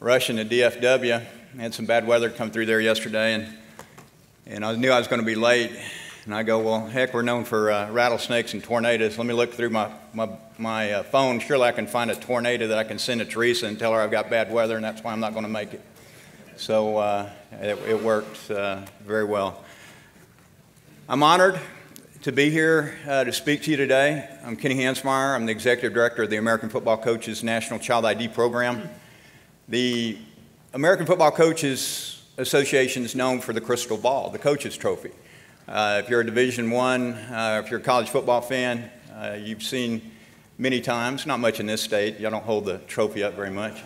rushing to DFW. I had some bad weather come through there yesterday, and, and I knew I was going to be late. And I go, well, heck, we're known for uh, rattlesnakes and tornadoes. Let me look through my, my, my uh, phone. Surely I can find a tornado that I can send to Teresa and tell her I've got bad weather, and that's why I'm not going to make it. So uh, it, it, worked uh, very well. I'm honored to be here uh, to speak to you today. I'm Kenny Hansmire. I'm the executive director of the American Football Coaches National Child ID Program. The American Football Coaches Association is known for the crystal ball, the coaches trophy. Uh, if you're a Division One, uh, if you're a college football fan, uh, you've seen many times. Not much in this state. Y'all don't hold the trophy up very much.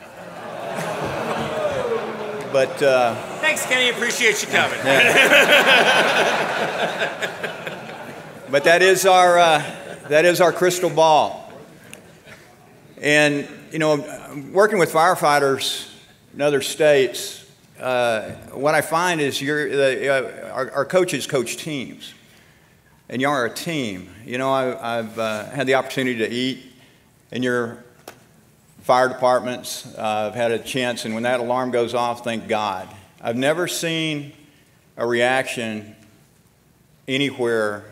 but uh, thanks, Kenny. Appreciate you coming. but that is our uh, that is our crystal ball. And you know, working with firefighters in other states, uh, what I find is uh, our, our, coaches coach teams, and y'all are a team. You know, I, have uh, had the opportunity to eat in your fire departments. Uh, I've had a chance, and when that alarm goes off, thank God. I've never seen a reaction anywhere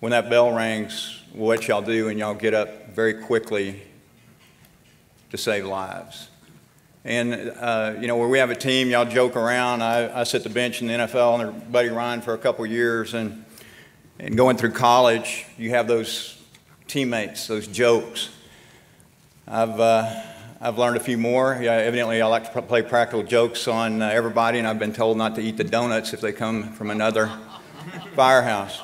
when that bell rings, what y'all do, and y'all get up very quickly to save lives. And, uh, you know, where we have a team, y'all joke around. I, I sit the bench in the NFL under Buddy Ryan for a couple years. And, and going through college, you have those teammates, those jokes. I've, uh, I've learned a few more. Yeah, evidently, I like to play practical jokes on uh, everybody, and I've been told not to eat the donuts if they come from another firehouse.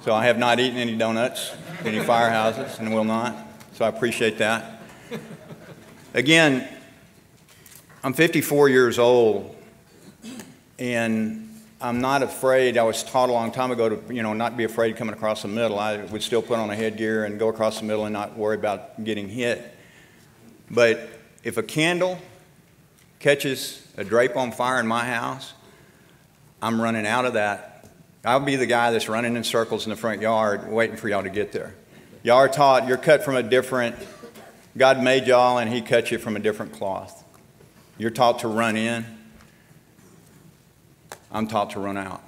So I have not eaten any donuts, any firehouses, and will not. So I appreciate that. Again, I'm 54 years old, and I'm not afraid. I was taught a long time ago to, you know, not be afraid coming across the middle. I would still put on a headgear and go across the middle and not worry about getting hit. But if a candle catches a drape on fire in my house, I'm running out of that. I'll be the guy that's running in circles in the front yard waiting for y'all to get there. Y'all are taught you're cut from a different, God made y'all and He cut you from a different cloth. You're taught to run in. I'm taught to run out.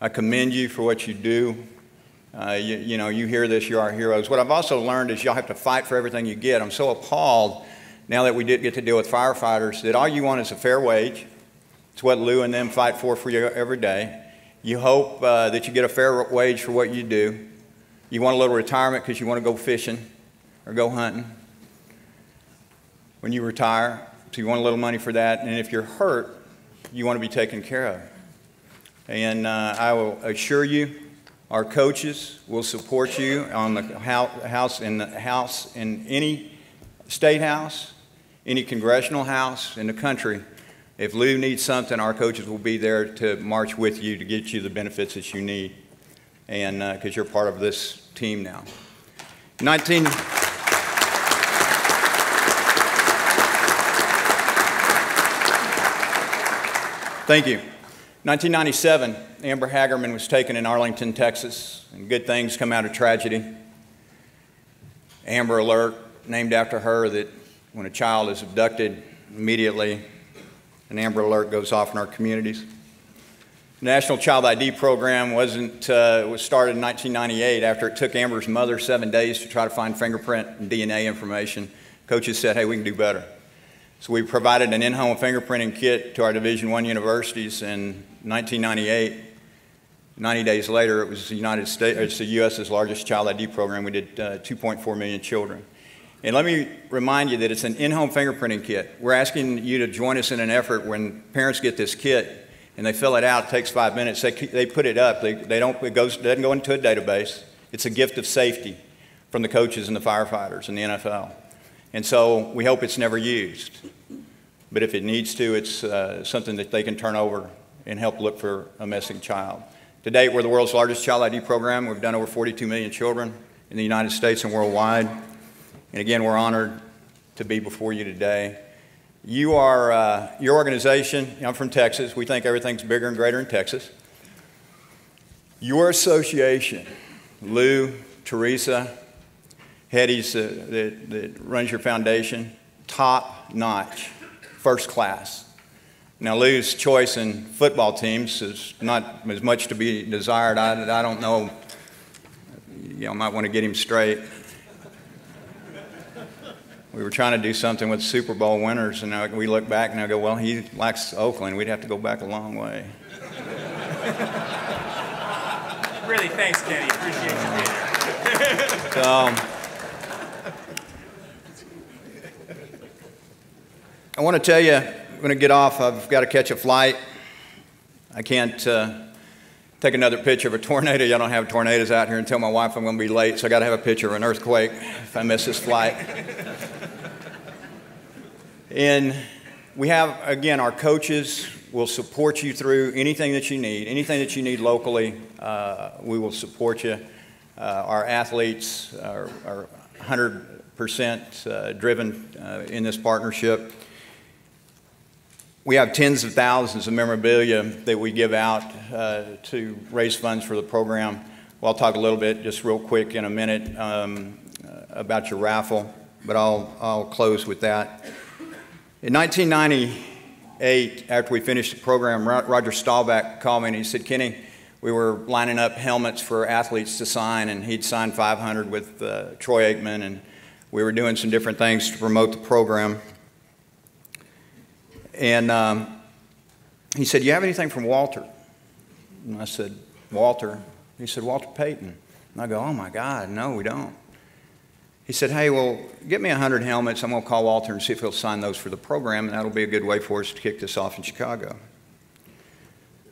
I commend you for what you do. Uh, you, you, know, you hear this, you are heroes. What I've also learned is y'all have to fight for everything you get. I'm so appalled now that we did get to deal with firefighters that all you want is a fair wage. It's what Lou and them fight for for you every day. You hope uh, that you get a fair wage for what you do. You want a little retirement because you want to go fishing or go hunting when you retire. So you want a little money for that. And if you're hurt, you want to be taken care of. And uh, I will assure you, our coaches will support you on the house in the house in any state house, any congressional house in the country. If Lou needs something, our coaches will be there to march with you to get you the benefits that you need, and because uh, you're part of this team now. 19. Thank you. 1997, Amber Hagerman was taken in Arlington, Texas, and good things come out of tragedy. Amber Alert, named after her, that when a child is abducted, immediately an Amber Alert goes off in our communities. The National Child ID program wasn't, uh, was started in 1998 after it took Amber's mother seven days to try to find fingerprint and DNA information. Coaches said, hey, we can do better. So we provided an in-home fingerprinting kit to our Division One universities in 1998. 90 days later, it was the United States, it's the U.S.'s largest child ID program. We did uh, 2.4 million children. And let me remind you that it's an in-home fingerprinting kit. We're asking you to join us in an effort when parents get this kit and they fill it out. It takes five minutes. They, they put it up. They, they don't, it goes, it doesn't go into a database. It's a gift of safety from the coaches and the firefighters and the NFL. And so we hope it's never used. But if it needs to, it's uh, something that they can turn over and help look for a missing child. To date, we're the world's largest child ID program. We've done over 42 million children in the United States and worldwide. And again, we're honored to be before you today. You are, uh, your organization, I'm from Texas. We think everything's bigger and greater in Texas. Your association, Lou, Teresa, Hetty's uh, that, that runs your foundation, top notch, first class. Now, Lou's choice in football teams is not as much to be desired. I, I don't know. You know, might want to get him straight. We were trying to do something with Super Bowl winners, and now we look back and I go, well, he likes Oakland. We'd have to go back a long way. Really, thanks, Kenny. Appreciate you being here. So, I want to tell you, I'm going to get off. I've got to catch a flight. I can't uh, take another picture of a tornado. Y'all don't have tornadoes out here and tell my wife I'm going to be late, so I got to have a picture of an earthquake if I miss this flight. and we have, again, our coaches will support you through anything that you need, anything that you need locally. Uh, we will support you. Uh, our athletes are, are 100% uh, driven uh, in this partnership. We have tens of thousands of memorabilia that we give out uh, to raise funds for the program. Well, I'll talk a little bit, just real quick in a minute, um, uh, about your raffle, but I'll, I'll close with that. In 1998, after we finished the program, Roger Staubach called me and he said, Kenny, we were lining up helmets for athletes to sign, and he'd signed 500 with uh, Troy Aikman, and we were doing some different things to promote the program. And um, he said, Do You have anything from Walter? And I said, Walter? He said, Walter Payton. And I go, Oh my God, no, we don't. He said, Hey, well, get me 100 helmets. I'm going to call Walter and see if he'll sign those for the program, and that'll be a good way for us to kick this off in Chicago.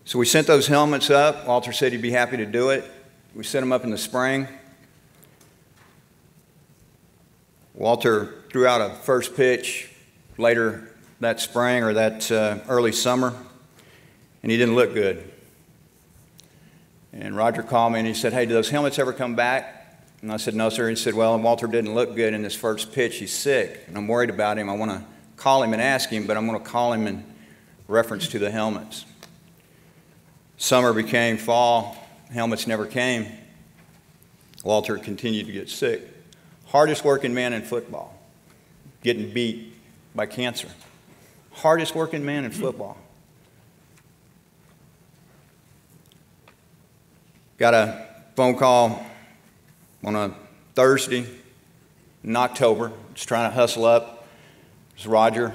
So we sent those helmets up. Walter said he'd be happy to do it. We sent them up in the spring. Walter threw out a first pitch later that spring or that uh, early summer, and he didn't look good. And Roger called me and he said, Hey, do those helmets ever come back? And I said, No, sir. He said, Well, Walter didn't look good in his first pitch. He's sick, and I'm worried about him. I want to call him and ask him, but I'm going to call him in reference to the helmets. Summer became fall, helmets never came. Walter continued to get sick. Hardest working man in football, getting beat by cancer hardest working man in football. Got a phone call on a Thursday in October, just trying to hustle up. It was Roger.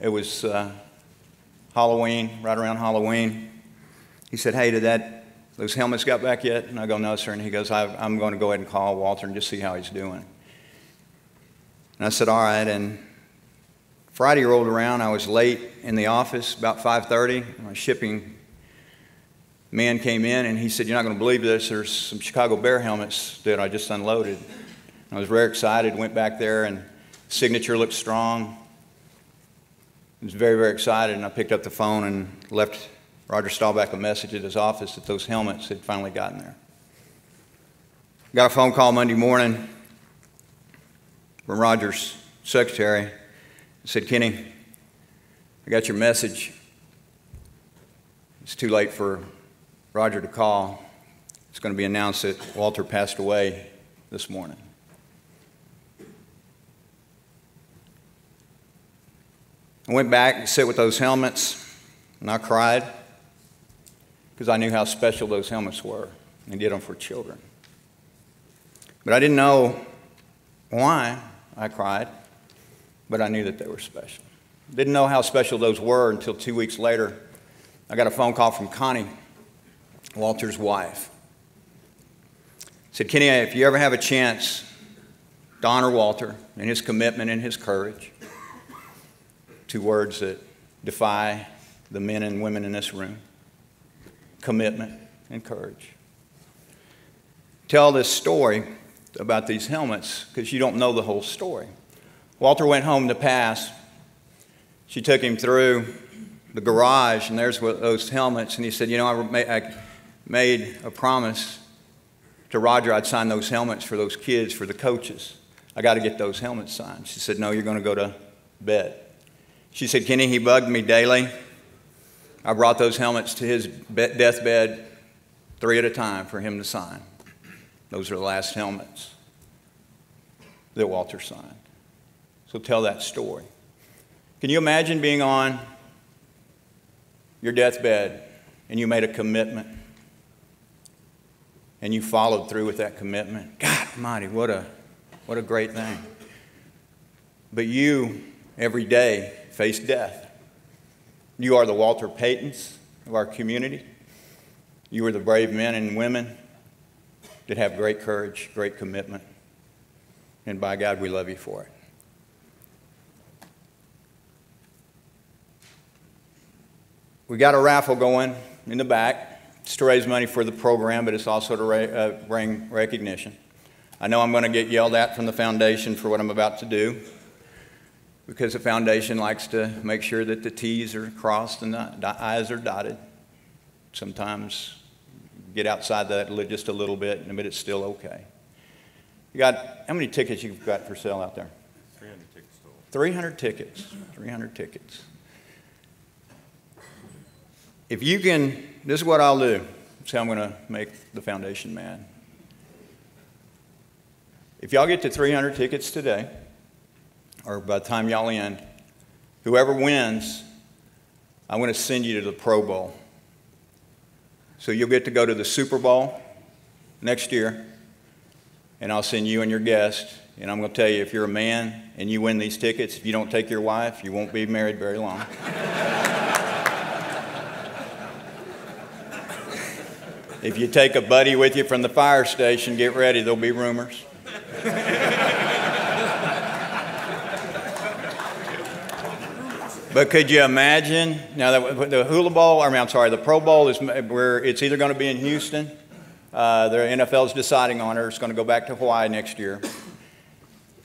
It was uh, Halloween, right around Halloween. He said, Hey, did that, those helmets got back yet? And I go, No, sir. And he goes, I'm going to go ahead and call Walter and just see how he's doing. And I said, All right. And Friday rolled around. I was late in the office, about 5:30. My shipping man came in and he said, "You're not going to believe this. There's some Chicago Bear helmets that I just unloaded." I was very excited. Went back there and signature looked strong. I was very, very excited, and I picked up the phone and left Roger Staubach a message at his office that those helmets had finally gotten there. Got a phone call Monday morning from Roger's secretary said, Kenny, I got your message. It's too late for Roger to call. It's going to be announced that Walter passed away this morning. I went back and sit with those helmets, and I cried because I knew how special those helmets were and did them for children. But I didn't know why I cried but I knew that they were special. Didn't know how special those were until two weeks later. I got a phone call from Connie, Walter's wife. Said, Kenny, if you ever have a chance to honor Walter and his commitment and his courage, two words that defy the men and women in this room commitment and courage. Tell this story about these helmets because you don't know the whole story. Walter went home to pass. She took him through the garage, and there's those helmets. And he said, You know, I made a promise to Roger I'd sign those helmets for those kids, for the coaches. I got to get those helmets signed. She said, No, you're going to go to bed. She said, Kenny, he bugged me daily. I brought those helmets to his deathbed three at a time for him to sign. Those are the last helmets that Walter signed. So tell that story. Can you imagine being on your deathbed and you made a commitment and you followed through with that commitment? God Almighty, what a, what a great thing. But you, every day, face death. You are the Walter Paytons of our community. You are the brave men and women that have great courage, great commitment. And by God, we love you for it. We got a raffle going in the back. It's to raise money for the program, but it's also to ra- uh, bring recognition. I know I'm going to get yelled at from the foundation for what I'm about to do because the foundation likes to make sure that the T's are crossed and the I's are dotted. Sometimes get outside that just a little bit, and but it's still okay. You got how many tickets you've got for sale out there? 300 tickets total. 300 tickets. 300 tickets. If you can, this is what I'll do. This is how I'm going to make the foundation mad. If y'all get to 300 tickets today, or by the time y'all end, whoever wins, I'm going to send you to the Pro Bowl. So you'll get to go to the Super Bowl next year, and I'll send you and your guest. And I'm going to tell you if you're a man and you win these tickets, if you don't take your wife, you won't be married very long. if you take a buddy with you from the fire station, get ready, there'll be rumors. But could you imagine now that the Hula Bowl? I mean, I'm sorry, the Pro Bowl is where it's either going to be in Houston. Uh, the NFL is deciding on it. It's going to go back to Hawaii next year.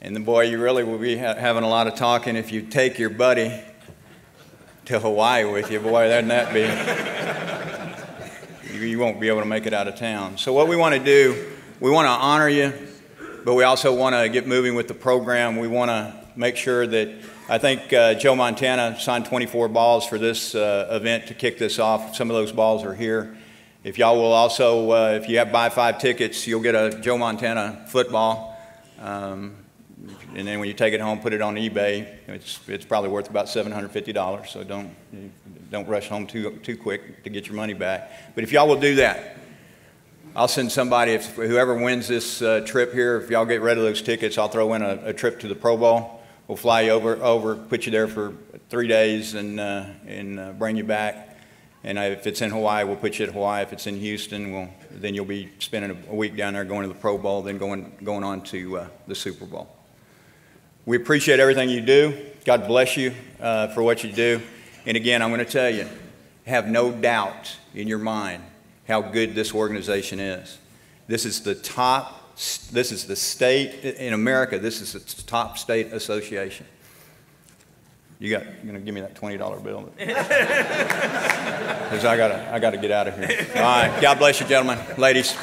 And then, boy, you really will be ha- having a lot of talking if you take your buddy to Hawaii with you. Boy, doesn't that be? You, won't be able to make it out of town. So, what we want to do, we want to honor you, but we also want to get moving with the program. We want to make sure that I think uh, Joe Montana signed 24 balls for this uh, event to kick this off. Some of those balls are here. If y'all will also, uh, if you have buy five tickets, you'll get a Joe Montana football. Um, and then when you take it home, put it on eBay. It's, it's probably worth about $750, so don't, don't rush home too, too quick to get your money back. But if y'all will do that, I'll send somebody, if whoever wins this uh, trip here, if y'all get rid of those tickets, I'll throw in a, a trip to the Pro Bowl. We'll fly you over, over, put you there for three days, and uh, and uh, bring you back. And if it's in Hawaii, we'll put you at Hawaii. If it's in Houston, we'll, then you'll be spending a week down there going to the Pro Bowl, then going going on to uh, the Super Bowl. We appreciate everything you do. God bless you uh, for what you do. And again, I'm going to tell you, have no doubt in your mind how good this organization is. This is the top this is the state in America. This is the top state association. You got you're gonna give me that twenty dollar bill because I gotta I gotta get out of here. All right. God bless you, gentlemen, ladies.